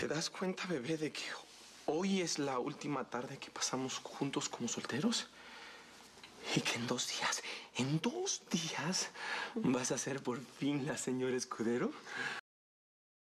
¿Te das cuenta, bebé, de que hoy es la última tarde que pasamos juntos como solteros? Y que en dos días, en dos días, vas a ser por fin la señora Escudero.